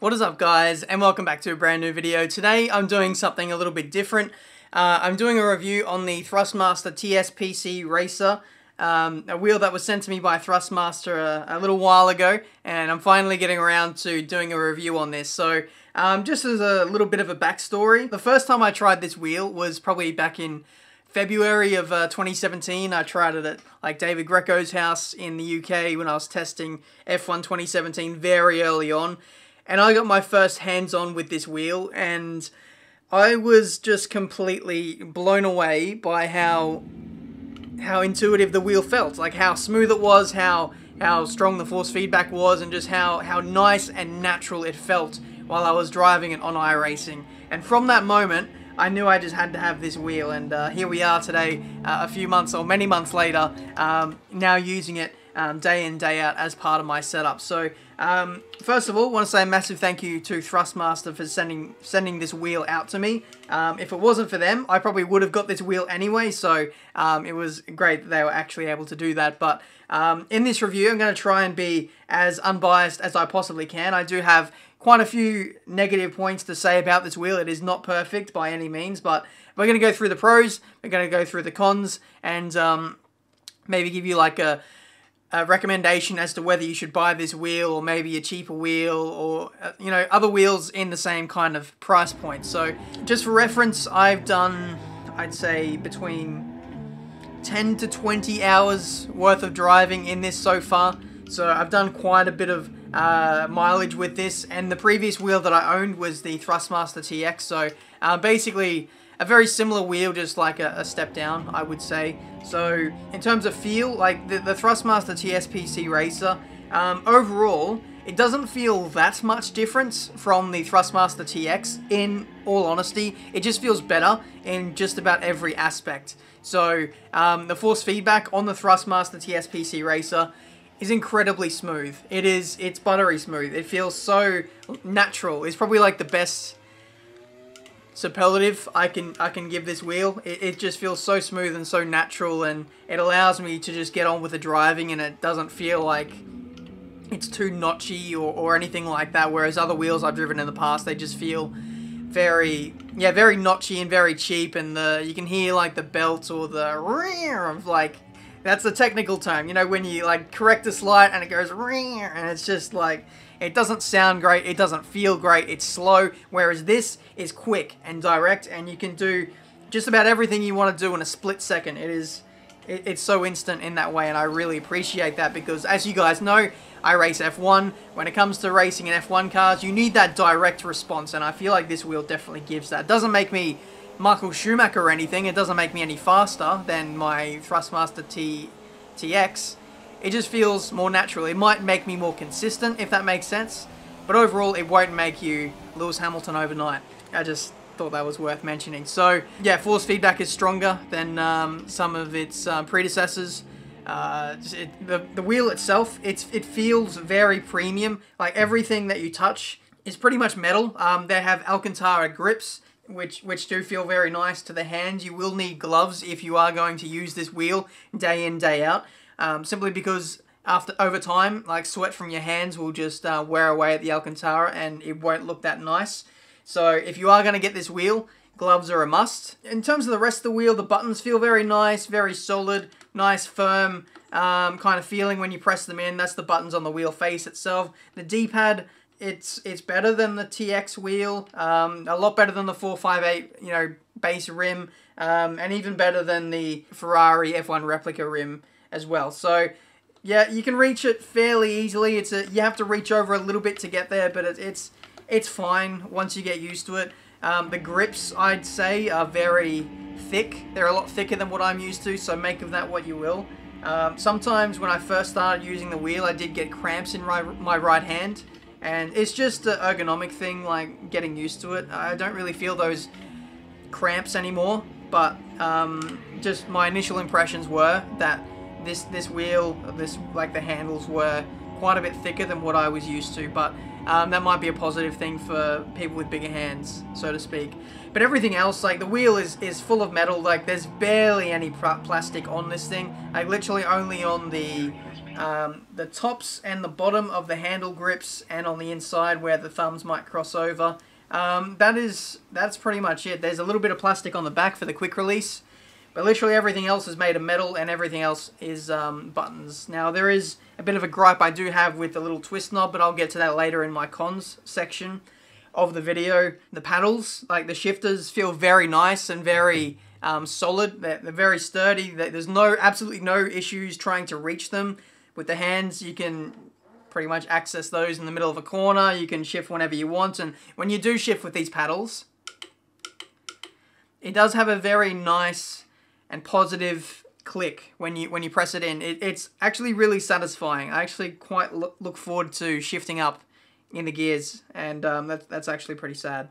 What is up guys and welcome back to a brand new video. Today I'm doing something a little bit different. Uh, I'm doing a review on the Thrustmaster TSPC Racer, um, a wheel that was sent to me by Thrustmaster a, a, little while ago and I'm finally getting around to doing a review on this. So um, just as a little bit of a backstory, the first time I tried this wheel was probably back in February of uh, 2017, I tried it at like David Greco's house in the UK when I was testing F1 2017 very early on and I got my first hands on with this wheel and I was just completely blown away by how how intuitive the wheel felt. Like how smooth it was how how strong the force feedback was and just how how nice and natural it felt while I was driving it on iRacing. And from that moment I knew I just had to have this wheel and uh, here we are today uh, a few months or many months later um, now using it um, day in, day out as part of my setup. So, um, first of all, want to say a massive thank you to Thrustmaster for sending sending this wheel out to me. Um, if it wasn't for them, I probably would have got this wheel anyway, so um, it was great that they were actually able to do that. But um, in this review, I'm going to try and be as unbiased as I possibly can. I do have quite a few negative points to say about this wheel. It is not perfect by any means, but we're going to go through the pros, we're going to go through the cons, and um, maybe give you like a a recommendation as to whether you should buy this wheel or maybe a cheaper wheel or uh, you know other wheels in the same kind of price point. So just for reference I've done I'd say between 10 to 20 hours worth of driving in this so far. So I've done quite a bit of uh, mileage with this. And the previous wheel that I owned was the Thrustmaster TX so uh, basically a very similar wheel, just like a, a, step down, I would say. So in terms of feel, like the, the Thrustmaster TSPC Racer, um, overall, it doesn't feel that much difference from the Thrustmaster TX, in all honesty. It just feels better in just about every aspect. So, um, the force feedback on the Thrustmaster TSPC Racer is incredibly smooth. It is, it's buttery smooth. It feels so natural. It's probably like the best superlative I can I can give this wheel. It, it, just feels so smooth and so natural and it allows me to just get on with the driving and it doesn't feel like it's too notchy or, or anything like that whereas other wheels I've driven in the past they just feel very yeah very notchy and very cheap and the you can hear like the belt or the rear of like that's the technical term you know when you like correct a slide and it goes ring, and it's just like it doesn't sound great, it doesn't feel great, it's slow, whereas this is quick and direct and you can do just about everything you want to do in a split second. It is it, it's so instant in that way and I really appreciate that because as you guys know, I race F1. When it comes to racing in F1 cars, you need that direct response and I feel like this wheel definitely gives that. Doesn't make me Michael Schumacher or anything, it doesn't make me any faster than my Thrustmaster T TX, it just feels more natural. It might make me more consistent, if that makes sense. But overall, it won't make you Lewis Hamilton overnight. I just thought that was worth mentioning. So, yeah, force feedback is stronger than um, some of its uh, predecessors. Uh, it, the, the wheel itself, it's, it feels very premium. Like, everything that you touch is pretty much metal. Um, they have Alcantara grips, which which do feel very nice to the hands. You will need gloves if you are going to use this wheel day in, day out um, simply because after over time, like sweat from your hands will just uh, wear away at the Alcantara and it won't look that nice. So if you are going to get this wheel, gloves are a must. In terms of the rest of the wheel, the buttons feel very nice, very solid, nice, firm um, kind of feeling when you press them in. That's the buttons on the wheel face itself. The D-pad, it's it's better than the TX wheel, um, a lot better than the 458, you know, base rim, um, and even better than the Ferrari F1 replica rim as well. So yeah, you can reach it fairly easily. It's a you have to reach over a little bit to get there, but it, it's it's fine once you get used to it. Um, the grips, I'd say, are very thick. They're a lot thicker than what I'm used to, so make of that what you will. Um, sometimes when I first started using the wheel, I did get cramps in my, my right hand, and it's just an ergonomic thing, like getting used to it. I don't really feel those cramps anymore, but um, just my initial impressions were that this this wheel, this like the handles were quite a bit thicker than what I was used to, but um, that might be a positive thing for people with bigger hands, so to speak. But everything else, like the wheel is, is full of metal, like there's barely any plastic on this thing, like literally only on the um, the tops and the bottom of the handle grips and on the inside where the thumbs might cross over. Um, that is, that's pretty much it. There's a little bit of plastic on the back for the quick release, but literally everything else is made of metal and everything else is um, buttons. Now there is a bit of a gripe I do have with the little twist knob, but I'll get to that later in my cons section of the video. The paddles, like the shifters, feel very nice and very um, solid. They're, they're very sturdy. There's no absolutely no issues trying to reach them. With the hands, you can pretty much access those in the middle of a corner. You can shift whenever you want. And when you do shift with these paddles, it does have a very nice and positive click when you when you press it in. It, it's actually really satisfying. I actually quite look, look forward to shifting up in the gears, and um, that's, that's actually pretty sad.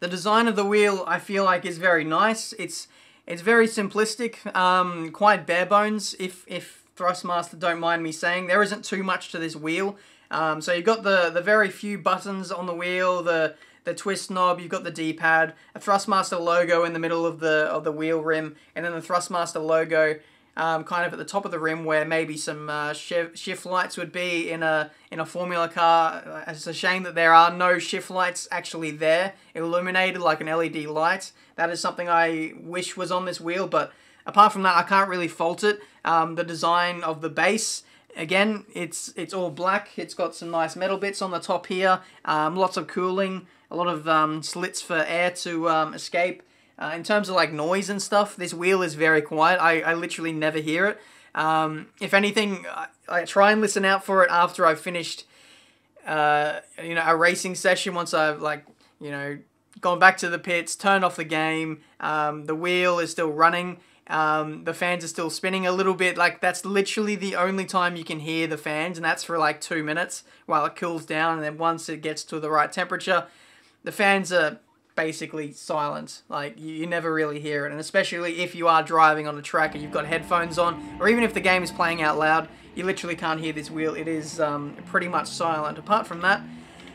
The design of the wheel, I feel like, is very nice. It's it's very simplistic, um, quite bare bones, if, if Thrustmaster don't mind me saying. There isn't too much to this wheel. Um, so you've got the, the very few buttons on the wheel, the the twist knob, you've got the D-pad, a Thrustmaster logo in the middle of the of the wheel rim, and then the Thrustmaster logo um, kind of at the top of the rim where maybe some uh, shift, shift lights would be in a in a Formula car. It's a shame that there are no shift lights actually there, illuminated like an LED light. That is something I wish was on this wheel, but apart from that, I can't really fault it. Um, the design of the base again it's it's all black it's got some nice metal bits on the top here um, lots of cooling a lot of um, slits for air to um, escape uh, in terms of like noise and stuff, this wheel is very quiet. I, I literally never hear it. Um, if anything, I, I, try and listen out for it after I've finished, uh, you know, a racing session. Once I've like, you know, gone back to the pits, turned off the game, um, the wheel is still running. Um, the fans are still spinning a little bit. Like that's literally the only time you can hear the fans, and that's for like two minutes while it cools down. And then once it gets to the right temperature, the fans are basically silent. Like, you, you, never really hear it. And especially if you are driving on a track and you've got headphones on, or even if the game is playing out loud, you literally can't hear this wheel. It is um, pretty much silent. Apart from that,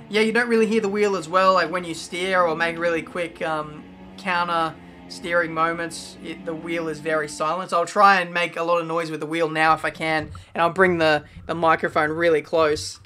yeah, you don't really hear the wheel as well. Like when you steer or make really quick um, counter steering moments, it, the wheel is very silent. So I'll try and make a lot of noise with the wheel now if I can. And I'll bring the, the microphone really close.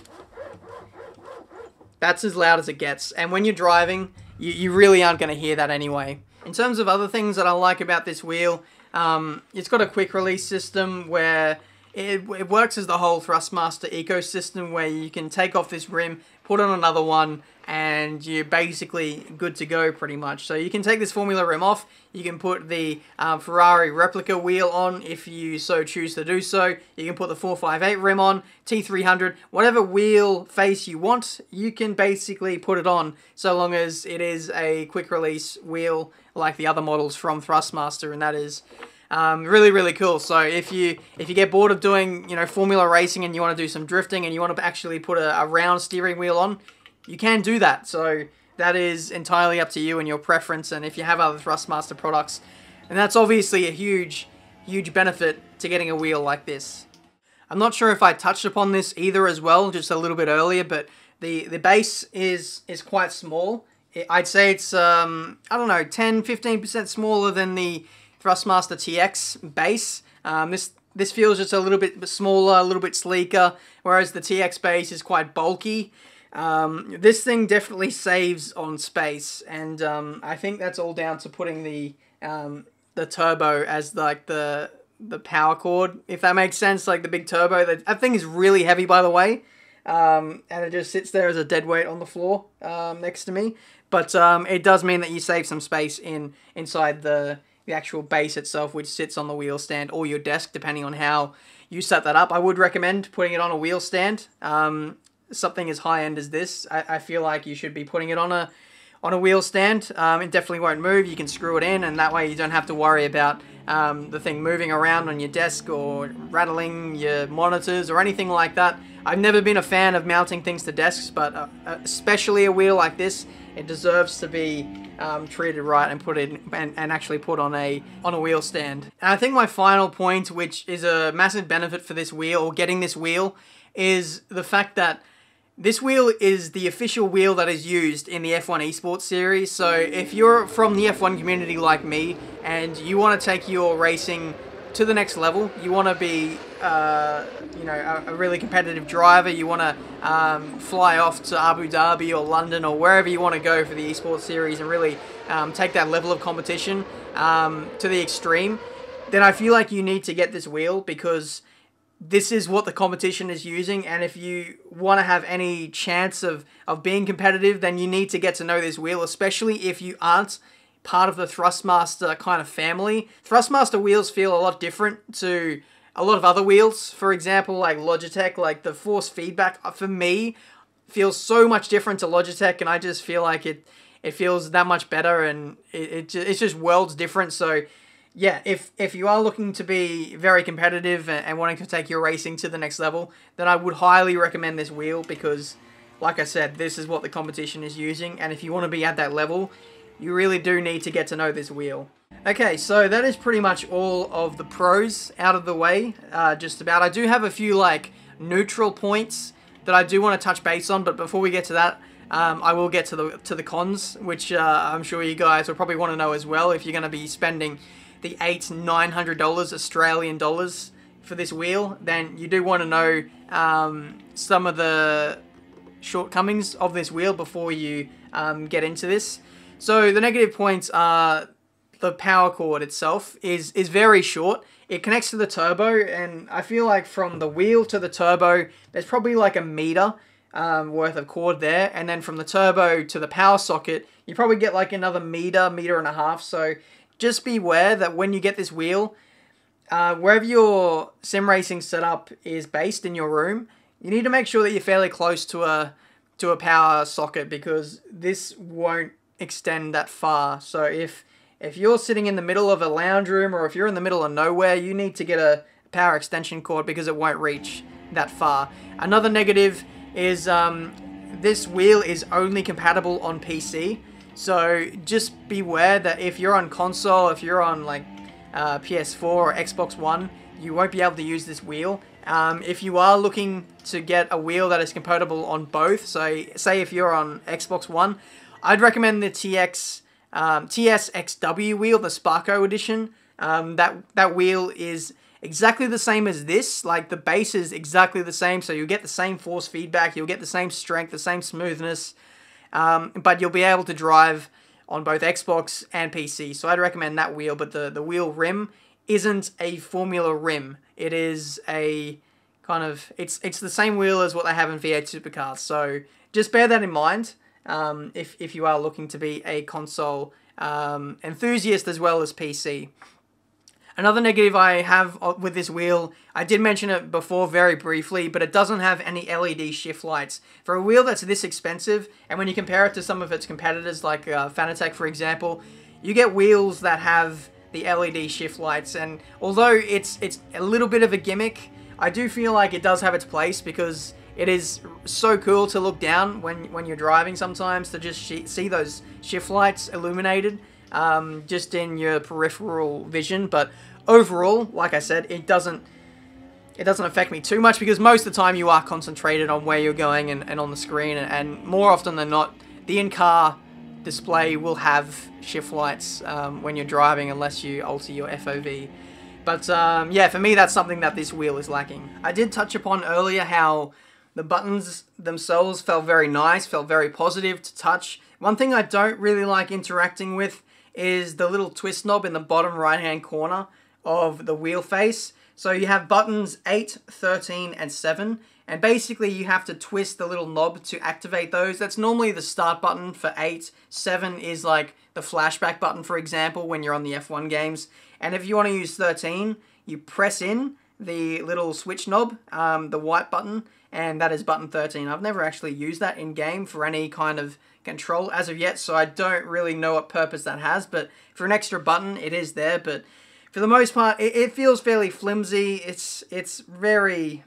That's as loud as it gets. And when you're driving, you, you really aren't going to hear that anyway. In terms of other things that I like about this wheel, um, it's got a quick release system where it, it works as the whole Thrustmaster ecosystem where you can take off this rim, put on another one, and you're basically good to go pretty much. So you can take this Formula rim off, you can put the um, Ferrari replica wheel on if you so choose to do so, you can put the 458 rim on, T300, whatever wheel face you want, you can basically put it on so long as it is a quick release wheel like the other models from Thrustmaster and that is um, really, really cool. So if you if you get bored of doing you know Formula racing and you want to do some drifting and you want to actually put a, a round steering wheel on, you can do that. So that is entirely up to you and your preference. And if you have other Thrustmaster products, and that's obviously a huge, huge benefit to getting a wheel like this. I'm not sure if I touched upon this either as well, just a little bit earlier, but the, the base is, is quite small. I'd say it's, um, I don't know, 10, 15% smaller than the Thrustmaster TX base. Um, this this feels just a little bit smaller, a little bit sleeker, whereas the TX base is quite bulky. Um, this thing definitely saves on space, and um, I think that's all down to putting the um, the turbo as like the the power cord, if that makes sense. Like the big turbo. That, that thing is really heavy, by the way, um, and it just sits there as a dead weight on the floor um, next to me. But um, it does mean that you save some space in inside the the actual base itself, which sits on the wheel stand or your desk, depending on how you set that up. I would recommend putting it on a wheel stand. Um, something as high end as this, I, I feel like you should be putting it on a on a wheel stand. Um, it definitely won't move. You can screw it in, and that way you don't have to worry about um, the thing moving around on your desk or rattling your monitors or anything like that. I've never been a fan of mounting things to desks, but uh, especially a wheel like this, it deserves to be um, treated right and put in and, and actually put on a on a wheel stand. And I think my final point, which is a massive benefit for this wheel or getting this wheel, is the fact that This wheel is the official wheel that is used in the F1 Esports series. So if you're from the F1 community like me and you want to take your racing to the next level, you want to be, uh, you know, a, a, really competitive driver. You want to um, fly off to Abu Dhabi or London or wherever you want to go for the esports series and really um, take that level of competition um, to the extreme. Then I feel like you need to get this wheel because this is what the competition is using and if you want to have any chance of, of being competitive then you need to get to know this wheel especially if you aren't part of the Thrustmaster kind of family. Thrustmaster wheels feel a lot different to a lot of other wheels. For example, like Logitech, like the force feedback uh, for me feels so much different to Logitech and I just feel like it it feels that much better and it, it it's just worlds different so yeah, if if you are looking to be very competitive and, and, wanting to take your racing to the next level, then I would highly recommend this wheel because, like I said, this is what the competition is using, and if you want to be at that level, you really do need to get to know this wheel. Okay, so that is pretty much all of the pros out of the way, uh, just about. I do have a few, like, neutral points that I do want to touch base on, but before we get to that, um, I will get to the to the cons, which uh, I'm sure you guys will probably want to know as well if you're going to be spending the eight, nine hundred dollars Australian dollars for this wheel, then you do want to know um, some of the shortcomings of this wheel before you um, get into this. So the negative points are the power cord itself is is very short. It connects to the turbo, and I feel like from the wheel to the turbo, there's probably like a meter um, worth of cord there, and then from the turbo to the power socket, you probably get like another meter, meter and a half. So just beware that when you get this wheel, uh, wherever your sim racing setup is based in your room, you need to make sure that you're fairly close to a to a power socket because this won't extend that far. So if if you're sitting in the middle of a lounge room or if you're in the middle of nowhere, you need to get a power extension cord because it won't reach that far. Another negative is um, this wheel is only compatible on PC. So just beware that if you're on console, if you're on like uh, PS4 or Xbox One, you won't be able to use this wheel. Um, if you are looking to get a wheel that is compatible on both, so say if you're on Xbox One, I'd recommend the TX um, TSXW wheel, the Sparco edition. Um, that that wheel is exactly the same as this. Like the base is exactly the same, so you'll get the same force feedback, you'll get the same strength, the same smoothness. Um, but you'll be able to drive on both Xbox and PC. So I'd recommend that wheel, but the, the wheel rim isn't a Formula rim. It is a kind of, it's, it's the same wheel as what they have in V8 Supercars. So just bear that in mind um, if, if you are looking to be a console um, enthusiast as well as PC. Another negative I have with this wheel, I did mention it before very briefly, but it doesn't have any LED shift lights. For a wheel that's this expensive, and when you compare it to some of its competitors like uh, Fanatec for example, you get wheels that have the LED shift lights, and although it's it's a little bit of a gimmick, I do feel like it does have its place because it is so cool to look down when, when you're driving sometimes to just see those shift lights illuminated um, just in your peripheral vision, but overall, like I said, it doesn't it doesn't affect me too much because most of the time you are concentrated on where you're going and, and on the screen and, and more often than not the in-car display will have shift lights um, when you're driving unless you alter your FOV. But um, yeah, for me that's something that this wheel is lacking. I did touch upon earlier how the buttons themselves felt very nice, felt very positive to touch. One thing I don't really like interacting with is the little twist knob in the bottom right hand corner of the wheel face. So you have buttons 8, 13, and 7. And basically you have to twist the little knob to activate those. That's normally the start button for 8. 7 is like the flashback button, for example, when you're on the F1 games. And if you want to use 13, you press in the little switch knob, um, the white button, and that is button 13. I've never actually used that in game for any kind of control as of yet, so I don't really know what purpose that has, but for an extra button, it is there, but for the most part, it, it feels fairly flimsy. It's it's very,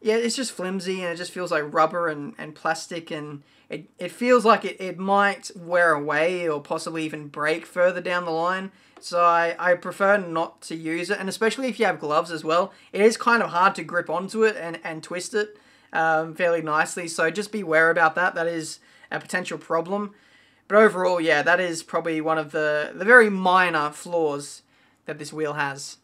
yeah, it's just flimsy and it just feels like rubber and, and plastic and it, it feels like it, it might wear away or possibly even break further down the line. So I, I prefer not to use it, and especially if you have gloves as well, it is kind of hard to grip onto it and, and twist it. Um, fairly nicely. So just beware about that. That is a potential problem. But overall, yeah, that is probably one of the, the very minor flaws that this wheel has.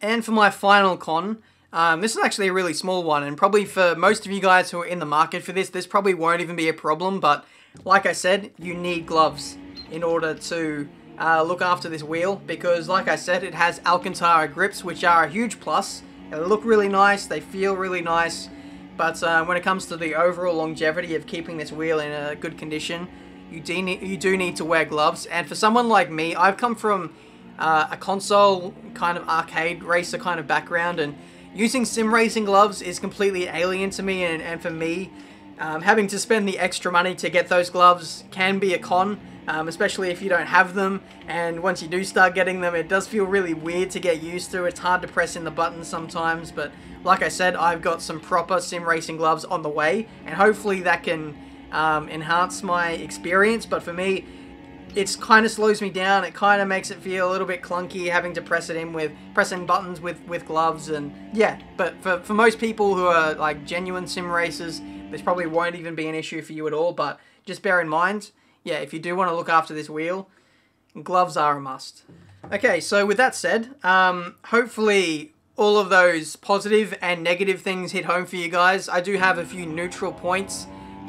And for my final con, um, this is actually a really small one, and probably for most of you guys who are in the market for this, this probably won't even be a problem, but like I said, you need gloves in order to uh, look after this wheel, because like I said, it has Alcantara grips, which are a huge plus. They look really nice, they feel really nice, but uh, when it comes to the overall longevity of keeping this wheel in a good condition, you do need, you do need to wear gloves. And for someone like me, I've come from uh, a console kind of arcade racer kind of background, and using sim racing gloves is completely alien to me. And, and for me, um, having to spend the extra money to get those gloves can be a con. Um, especially if you don't have them and once you do start getting them it does feel really weird to get used to it's hard to press in the buttons sometimes but like I said I've got some proper sim racing gloves on the way and hopefully that can um, enhance my experience. But for me, it's kind of slows me down. It kind of makes it feel a little bit clunky having to press it in with pressing buttons with with gloves and yeah. But for for most people who are like genuine sim racers, this probably won't even be an issue for you at all. But just bear in mind, yeah, if you do want to look after this wheel, gloves are a must. Okay, so with that said, um, hopefully all of those positive and negative things hit home for you guys. I do have a few neutral points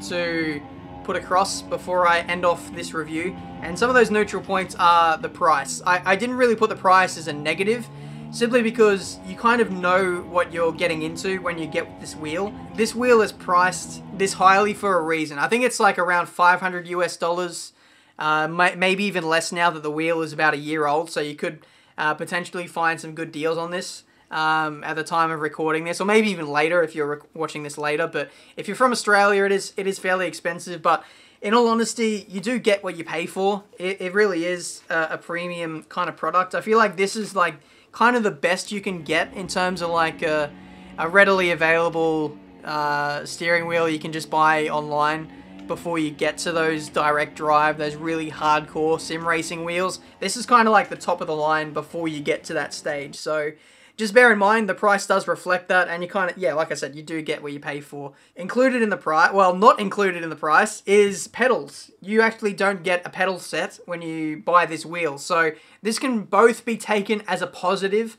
to put across before I end off this review. And some of those neutral points are the price. I, I didn't really put the price as a negative, simply because you kind of know what you're getting into when you get this wheel. This wheel is priced this highly for a reason. I think it's like around 500 US dollars, uh, maybe even less now that the wheel is about a year old, so you could uh, potentially find some good deals on this um, at the time of recording this, or maybe even later if you're watching this later. But if you're from Australia, it is it is fairly expensive. But in all honesty, you do get what you pay for. It, it really is a, a premium kind of product. I feel like this is like kind of the best you can get in terms of like a, a readily available uh, steering wheel you can just buy online before you get to those direct drive, those really hardcore sim racing wheels. This is kind of like the top of the line before you get to that stage. So just bear in mind the price does reflect that, and you kind of, yeah, like I said, you do get what you pay for. Included in the price, well, not included in the price, is pedals. You actually don't get a pedal set when you buy this wheel. So this can both be taken as a positive,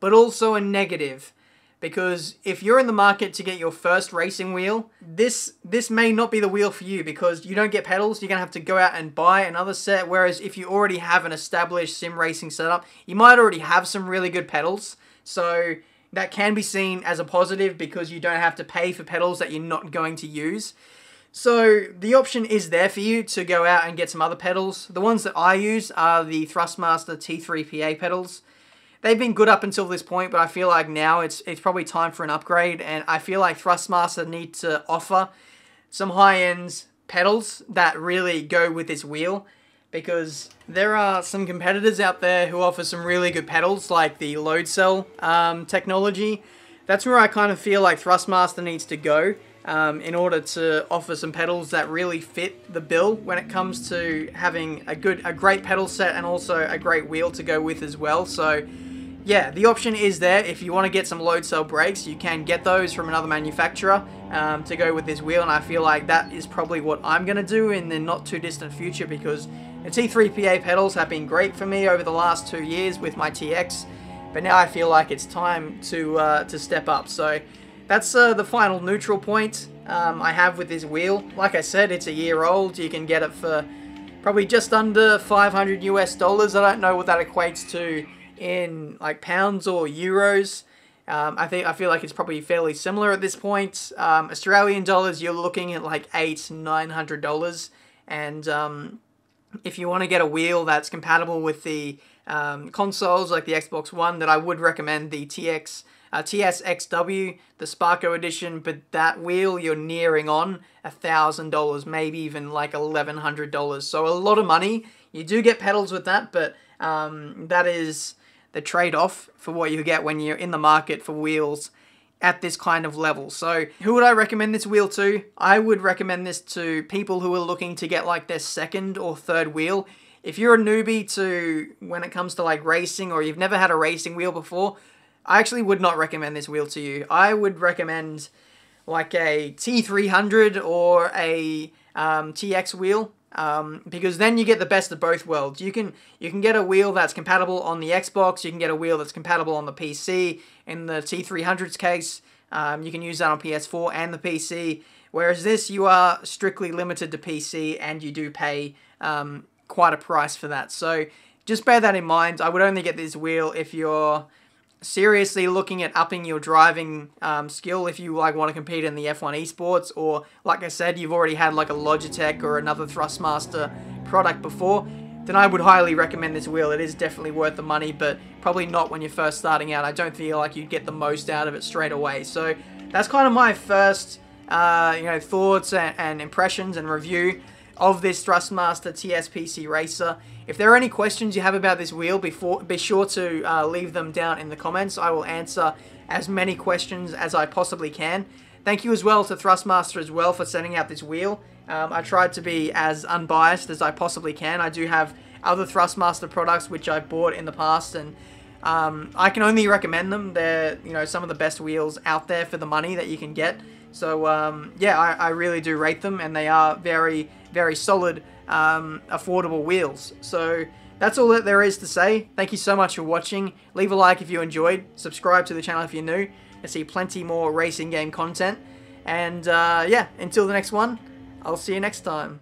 but also a negative because if you're in the market to get your first racing wheel, this this may not be the wheel for you because you don't get pedals. You're gonna have to go out and buy another set. Whereas if you already have an established sim racing setup, you might already have some really good pedals. So that can be seen as a positive because you don't have to pay for pedals that you're not going to use. So the option is there for you to go out and get some other pedals. The ones that I use are the Thrustmaster T3PA pedals. They've been good up until this point, but I feel like now it's it's probably time for an upgrade, and I feel like Thrustmaster need to offer some high-end pedals that really go with this wheel because there are some competitors out there who offer some really good pedals like the load cell um, technology. That's where I kind of feel like Thrustmaster needs to go um, in order to offer some pedals that really fit the bill when it comes to having a good, a great pedal set and also a great wheel to go with as well. So yeah, the option is there. If you want to get some load cell brakes, you can get those from another manufacturer um, to go with this wheel. And I feel like that is probably what I'm going to do in the not too distant future because the T3PA pedals have been great for me over the last two years with my TX. But now I feel like it's time to, uh, to step up. So that's uh, the final neutral point um, I have with this wheel. Like I said, it's a year old. You can get it for probably just under 500 US dollars. I don't know what that equates to in like pounds or euros. Um, I think I feel like it's probably fairly similar at this point. Um, Australian dollars, you're looking at like eight, nine hundred dollars, and um, if you want to get a wheel that's compatible with the um, consoles like the Xbox One, that I would recommend the TX uh, TSXW, the Sparco edition. But that wheel, you're nearing on a thousand dollars, maybe even like eleven hundred dollars. So a lot of money. You do get pedals with that, but um, that is the trade-off for what you get when you're in the market for wheels at this kind of level. So who would I recommend this wheel to? I would recommend this to people who are looking to get like their second or third wheel. If you're a newbie to when it comes to like racing or you've never had a racing wheel before, I actually would not recommend this wheel to you. I would recommend like a T300 or a um, TX wheel um, because then you get the best of both worlds. You can you can get a wheel that's compatible on the Xbox. You can get a wheel that's compatible on the PC. In the T300's case, um, you can use that on PS4 and the PC. Whereas this, you are strictly limited to PC, and you do pay um, quite a price for that. So just bear that in mind. I would only get this wheel if you're seriously looking at upping your driving um, skill if you like want to compete in the F1 esports or like I said you've already had like a Logitech or another Thrustmaster product before then I would highly recommend this wheel. It is definitely worth the money but probably not when you're first starting out. I don't feel like you'd get the most out of it straight away. So that's kind of my first uh, you know thoughts and, and impressions and review of this Thrustmaster TSPC Racer. If there are any questions you have about this wheel, before, be sure to uh, leave them down in the comments. I will answer as many questions as I possibly can. Thank you as well to Thrustmaster as well for sending out this wheel. Um, I tried to be as unbiased as I possibly can. I do have other Thrustmaster products which I've bought in the past and um, I can only recommend them. They're you know some of the best wheels out there for the money that you can get. So um, yeah, I, I, really do rate them, and they are very, very solid, um, affordable wheels. So that's all that there is to say. Thank you so much for watching. Leave a like if you enjoyed. Subscribe to the channel if you're new. I see plenty more racing game content. And uh, yeah, until the next one, I'll see you next time.